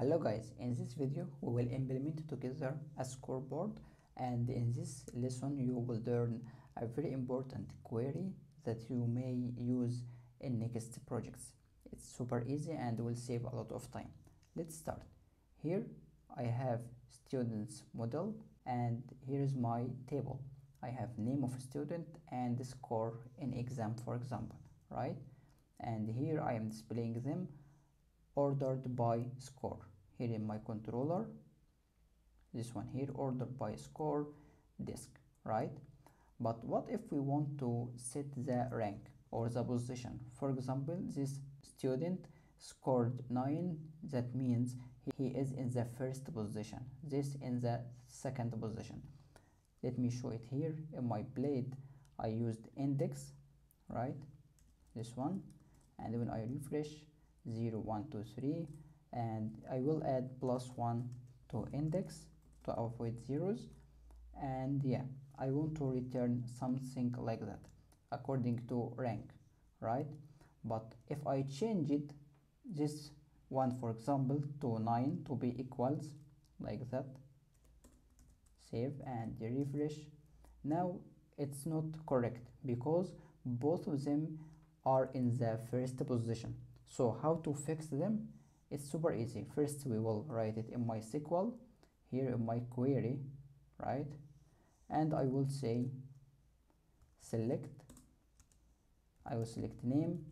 Hello guys, in this video we will implement together a scoreboard and in this lesson you will learn a very important query that you may use in next projects. It's super easy and will save a lot of time. Let's start. Here I have students model and here is my table. I have name of student and the score in exam for example, right? And here I am displaying them ordered by score. Here in my controller this one here ordered by score desc right? But what if we want to set the rank or the position? For example this student scored 9 that means he is in the first position this in the second position. Let me show it here in my blade. I used index right? This one. And when I refresh 0 1 2 3 and I will add plus 1 to index to avoid zeros. And yeah I want to return something like that according to rank right? But if I change it this one for example to 9 to be equals like that save and refresh. Now it's not correct because both of them are in the first position so how to fix them? It's super easy. First we will write it in MySQL here in my query right? And I will say select I will select name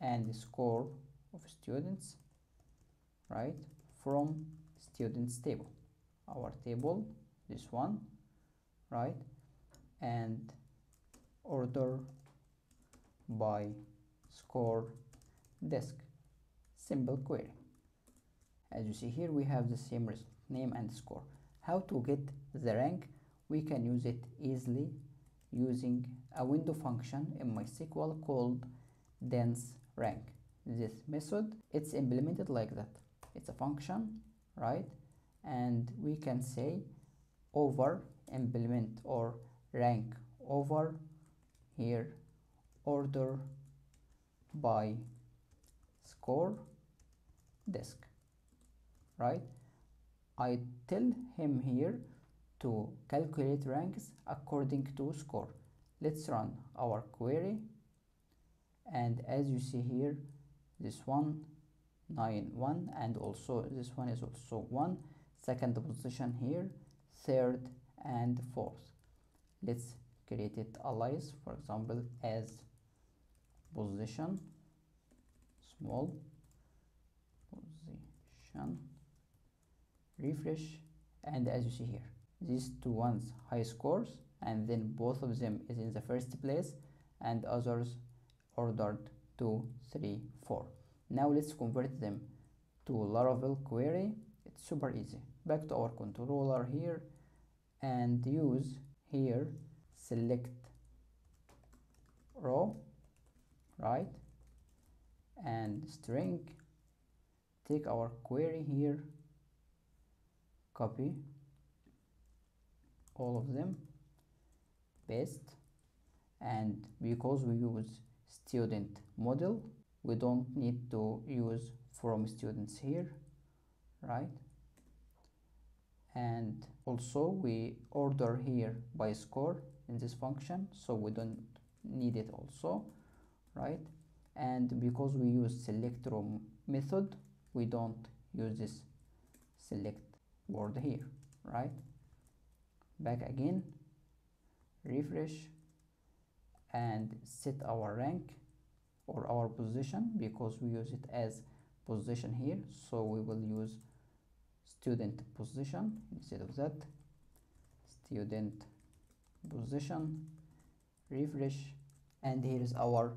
and score of students right from students table. Our table this one right and order by score desc simple query. As you see here we have the same result name and score. How to get the rank? We can use it easily using a window function in MySQL called dense rank. This method it's implemented like that. It's a function right? And we can say over implement or rank over here order by score desc right? I tell him here to calculate ranks according to score. Let's run our query. And as you see here this one 9 1 and also this one is also 1 second position here third and fourth. Let's create it alias for example as position small position. Refresh. And as you see here these two ones high scores and then both of them is in the first place and others ordered 2 3 4 now let's convert them to laravel query. It's super easy. Back to our controller here and use here select row right and string. Take our query here. Copy all of them. Paste. And because we use student model we don't need to use from students here right? And also we order here by score in this function so we don't need it also right and because we use selectRaw method we don't use this select word here right? Back again refresh and set our rank or our position because we use it as position here. So we will use student position instead of that. Student position refresh and here is our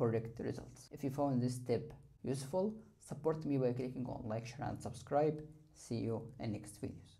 correct results if you found this tip useful support me by clicking on like share and subscribe See you in next videos.